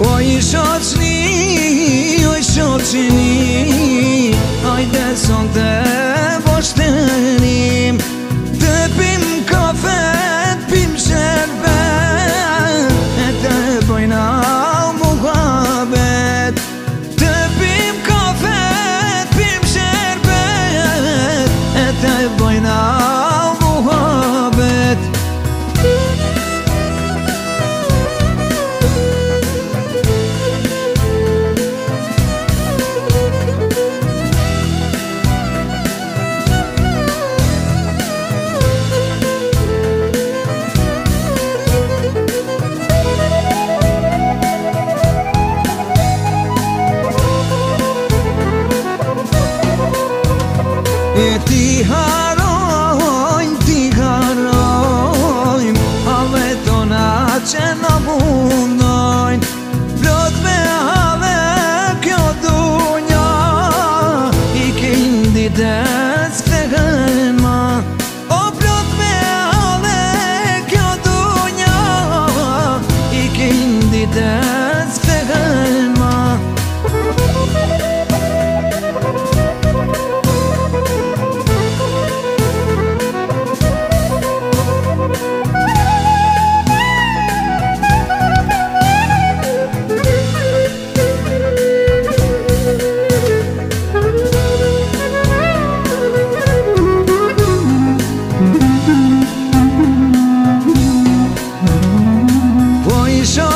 我一首情，一起你。E ti harojnë, ti harojnë, a me tona qenë a mundajnë, me a kjo dunja i këndi dë me